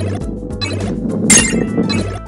thanks for watching